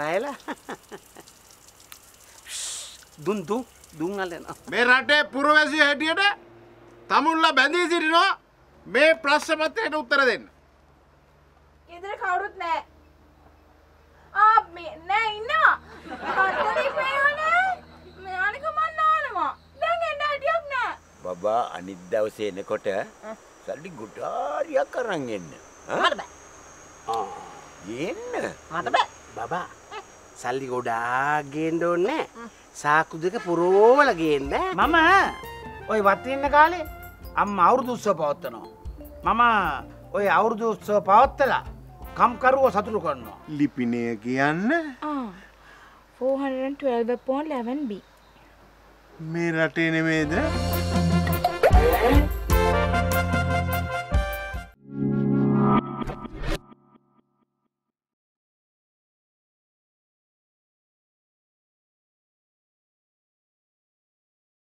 රැහැලා දුන් දුන් දුන් අල්ලන මේ රටේ පුරවැසිය හැටියට තමුන්ලා බැඳී සිටිනවා මේ ප්‍රශ්න පත්‍රයට උත්තර දෙන්න. ඉදිරිය කවුරුත් නැහැ. ආ මේ නෑ ඉන්නවා. පත්තරේ පේවනේ. මේ අනික මන් නානවා. දැන් එන්න හැටියක් නෑ. බබා අනිත් දවසේ එනකොට සල්ලි ගුටාරියක් අරන් එන්න. මට බෑ. ආ. එන්න. මට බෑ. බබා සල්ලි ගොඩා ගේන්න ඕනේ. සාකු දෙක පුරෝවල ගේන්න. මම? ඔය වත්තින්න කාලේ අම්ම අවුරුදු උත්සව පවත්වනවා. මම ඔය අවුරුදු උත්සව පවත්තලා කම්කරුව සතුරු කරනවා. ලිපිනය කියන්න. ආ 412 upon 11b මේ රටේ නෙමේද